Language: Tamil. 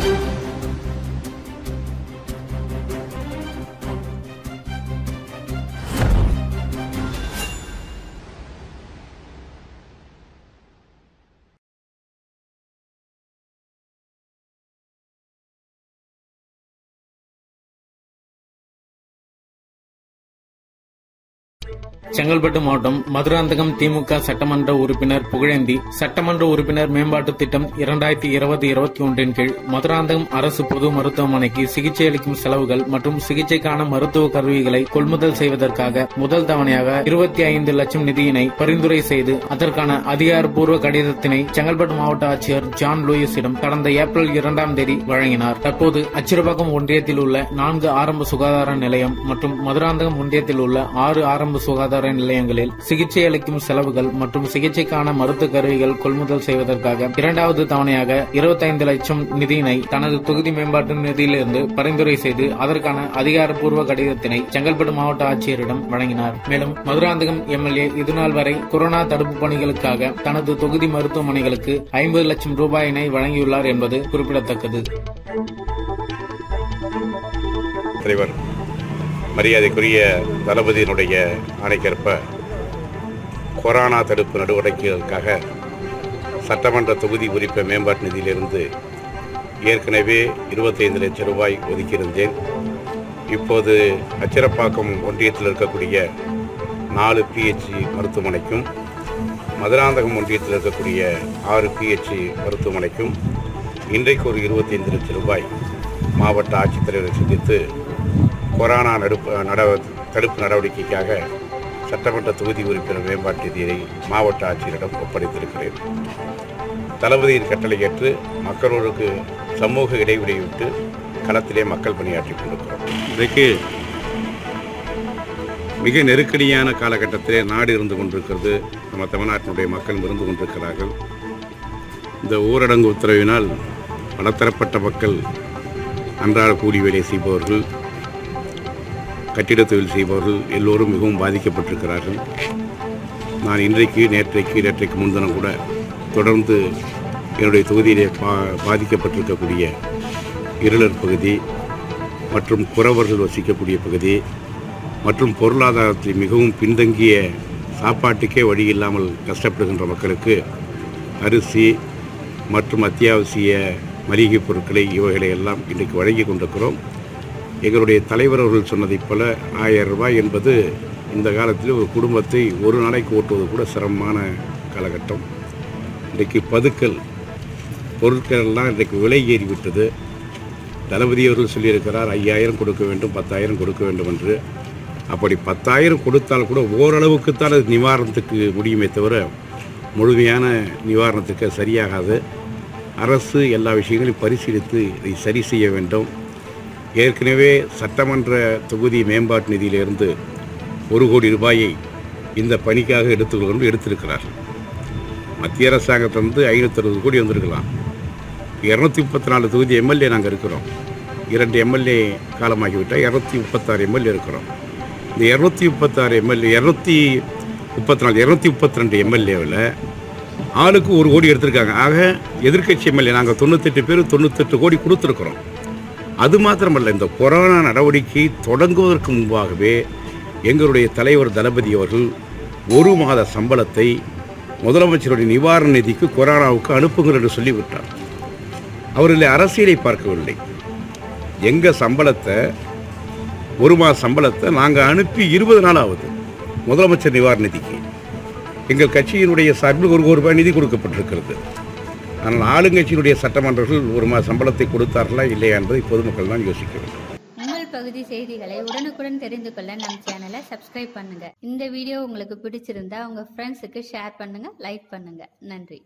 Thank you. செங்கல்பட்டு மாவட்டம் மதுராந்தகம் திமுக சட்டமன்ற உறுப்பினர் புகழேந்தி சட்டமன்ற உறுப்பினர் மேம்பாட்டு திட்டம் இரண்டாயிரத்தி இருபது இருபத்தி ஒன்றின் கீழ் மதுராந்தகம் அரசு பொது மருத்துவமனைக்கு சிகிச்சை அளிக்கும் செலவுகள் மற்றும் சிகிச்சைக்கான மருத்துவ கருவிகளை கொள்முதல் செய்வதற்காக முதல் தவணையாக இருபத்தி ஐந்து லட்சம் நிதியினை பரிந்துரை செய்து அதற்கான அதிகாரப்பூர்வ கடிதத்தினை செங்கல்பட்டு மாவட்ட ஆட்சியர் ஜான் லூயிஸிடம் கடந்த ஏப்ரல் இரண்டாம் தேதி வழங்கினார். தற்போது அச்சிறுபாக்கம் ஒன்றியத்தில் உள்ள நான்கு ஆரம்ப சுகாதார நிலையம் மற்றும் மதுராந்தகம் ஒன்றியத்தில் உள்ள ஆறு ஆரம்ப சுகாதார நிலையங்களில் சிகிச்சை அளிக்கும் செலவுகள் மற்றும் சிகிச்சைக்கான மருத்துவ கருவிகள் கொள்முதல் செய்வதற்காக இரண்டாவது தவணையாக இருபத்தைந்து லட்சம் நிதியினை தனது தொகுதி மேம்பாட்டு நிதியிலிருந்து பரிந்துரை செய்து அதற்கான அதிகாரப்பூர்வ கடிதத்தினை செங்கல்பட்டு மாவட்ட ஆட்சியரிடம் வழங்கினார். மேலும் மதுராந்தகம் எம்எல்ஏ இதுநாள் வரை கொரோனா தடுப்பு பணிகளுக்காக தனது தொகுதி மருத்துவமனைகளுக்கு ஐம்பது லட்சம் ரூபாயினை வழங்கியுள்ளார் என்பது குறிப்பிடத்தக்கது. தலைவர் மரியாதைக்குரிய தளபதியினுடைய ஆணைக்கேற்ப கொரோனா தடுப்பு நடவடிக்கைகளுக்காக சட்டமன்ற தொகுதி குறிப்ப மேம்பாட்டு நிதியிலிருந்து ஏற்கனவே இருபத்தைந்து லட்சம் ரூபாய் ஒதுக்கியிருந்தேன். இப்போது அச்சிறப்பாக்கம் ஒன்றியத்தில் இருக்கக்கூடிய நாலு பிஹெச்சி மருத்துவமனைக்கும் மதுராந்தகம் ஒன்றியத்தில் இருக்கக்கூடிய ஆறு பிஹெச்சி மருத்துவமனைக்கும் இன்றைக்கு ஒரு இருபத்தைந்து லட்சம் ரூபாய் மாவட்ட ஆட்சித்தலைவரை சந்தித்து கொரோனா நடுப்பு நட தடுப்பு நடவடிக்கைக்காக சட்டமன்ற தொகுதி உறுப்பினர் மேம்பாட்டு நிதியை மாவட்ட ஆட்சியரிடம் ஒப்படைத்திருக்கிறேன். தளபதியின் கட்டளை ஏற்று மக்களோருக்கு சமூக இடைவெளி விட்டு களத்திலே மக்கள் பணியாற்றி கொண்டிருக்கிறோம். இன்றைக்கு மிக நெருக்கடியான காலகட்டத்திலே நாடு இருந்து கொண்டிருக்கிறது. நம்ம தமிழ்நாட்டினுடைய மக்கள் இருந்து கொண்டிருக்கிறார்கள். இந்த ஊரடங்கு உத்தரவினால் பலதரப்பட்ட மக்கள் அன்றாட கூலி வேலை செய்பவர்கள் கட்டிட தொழில் செய்பவர்கள் எல்லோரும் மிகவும் பாதிக்கப்பட்டிருக்கிறார்கள். நான் இன்றைக்கு நேற்றைக்கு நேற்றைக்கு முன்தினம் கூட தொடர்ந்து என்னுடைய தொகுதியிலே பா பாதிக்கப்பட்டிருக்கக்கூடிய இருளர் பகுதி மற்றும் குறவர்கள் வசிக்கக்கூடிய பகுதி மற்றும் பொருளாதாரத்தில் மிகவும் பின்தங்கிய சாப்பாட்டுக்கே வழி இல்லாமல் கஷ்டப்படுகின்ற மக்களுக்கு அரிசி மற்றும் அத்தியாவசிய மளிகைப் பொருட்களை இவைகளை எல்லாம் இன்றைக்கு வழங்கி கொண்டிருக்கிறோம். எங்களுடைய தலைவர் அவர்கள் சொன்னதைப் போல ஆயிரம் ரூபாய் என்பது இந்த காலத்தில் ஒரு குடும்பத்தை ஒரு நாளைக்கு ஓட்டுவது கூட சிரமமான காலகட்டம். இன்றைக்கு பதுக்கல் பொருட்கள் எல்லாம் இன்றைக்கு விலை ஏறிவிட்டது. தளபதி அவர்கள் சொல்லியிருக்கிறார் ஐயாயிரம் கொடுக்க வேண்டும் பத்தாயிரம் கொடுக்க வேண்டும் என்று. அப்படி பத்தாயிரம் கொடுத்தால் கூட ஓரளவுக்குத்தான் அது நிவாரணத்துக்கு முடியுமே தவிர முழுமையான நிவாரணத்துக்கு சரியாகாது. அரசு எல்லா விஷயங்களையும் பரிசீலித்து இதை சரி செய்ய வேண்டும். ஏற்கனவே சட்டமன்ற தொகுதி மேம்பாட்டு நிதியிலிருந்து ஒரு கோடி ரூபாயை இந்த பணிக்காக எடுத்துக்கொண்டு எடுத்திருக்கிறார் மத்திய அரசாங்கத்திலிருந்து ஐநூற்றறுபது கோடி வந்திருக்கலாம். இரநூத்தி முப்பத்தி நாலு தொகுதி எம்எல்ஏ நாங்கள் இருக்கிறோம். இரண்டு எம்எல்ஏ காலமாகிவிட்டால் இரநூத்தி முப்பத்தாறு எம்எல்ஏ இருக்கிறோம். இந்த இரநூத்தி முப்பத்தாறு எம்எல்ஏ இரநூத்தி முப்பத்தி நாலு இரநூத்தி முப்பத்தி ரெண்டு எம்எல்ஏவில் ஆளுக்கு ஒரு கோடி எடுத்திருக்காங்க. ஆக எதிர்க்கட்சி எம்எல்ஏ நாங்கள் தொண்ணூத்தெட்டு பேர் தொண்ணூத்தெட்டு கோடி கொடுத்துருக்குறோம். அது மாத்திரமல்ல இந்த கொரோனா நடவடிக்கை தொடங்குவதற்கு முன்பாகவே எங்களுடைய தலைவர் தளபதி அவர்கள் ஒரு மாத சம்பளத்தை முதலமைச்சருடைய நிவாரண நிதிக்கு கொரோனாவுக்கு அனுப்புங்கள் என்று சொல்லிவிட்டார். அவர்களை அரசியலை பார்க்கவில்லை. எங்கள் சம்பளத்தை ஒரு மாத சம்பளத்தை நாங்கள் அனுப்பி இருபது நாள் ஆகுது முதலமைச்சர் நிவாரண நிதிக்கு. எங்கள் கட்சியினுடைய சார்பில் ஒரு கோடி ரூபாய் நிதி கொடுக்கப்பட்டிருக்கிறது. ஆனால் ஆளுங்கட்சியினுடைய சட்டமன்றர்கள் ஒரு மாத சம்பளத்தை கொடுத்தார்களா இல்லையா என்பதை பொதுமக்கள் தான் யோசிக்க வேண்டும். உங்கள் பகுதி செய்திகளை உடனுக்குடன் தெரிந்து கொள்ள நம் சேனலை சப்ஸ்கிரைப் பண்ணுங்க. இந்த வீடியோ உங்களுக்கு பிடிச்சிருந்தா உங்க ஃப்ரெண்ட்ஸுக்கு ஷேர் பண்ணுங்க லைக் பண்ணுங்க. நன்றி.